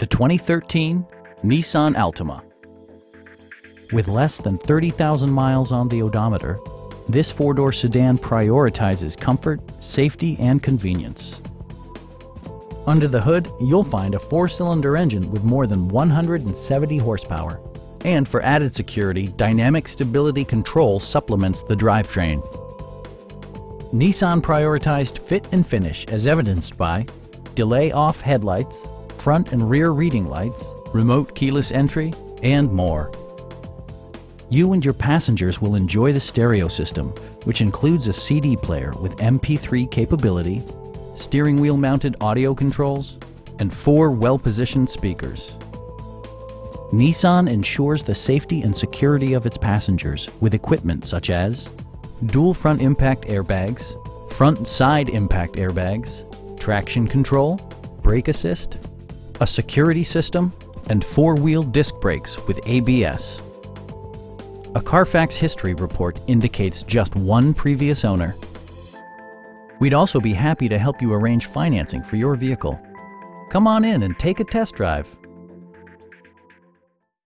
the 2013 Nissan Altima. With less than 30,000 miles on the odometer, this four-door sedan prioritizes comfort, safety, and convenience. Under the hood, you'll find a four-cylinder engine with more than 170 horsepower. And for added security, Dynamic Stability Control supplements the drivetrain. Nissan prioritized fit and finish as evidenced by delay off headlights, front and rear reading lights, remote keyless entry, and more. You and your passengers will enjoy the stereo system, which includes a CD player with MP3 capability, steering wheel mounted audio controls, and four well-positioned speakers. Nissan ensures the safety and security of its passengers with equipment such as dual front impact airbags, front side impact airbags, traction control, brake assist, a security system, and four-wheel disc brakes with ABS. A Carfax history report indicates just one previous owner. We'd also be happy to help you arrange financing for your vehicle. Come on in and take a test drive.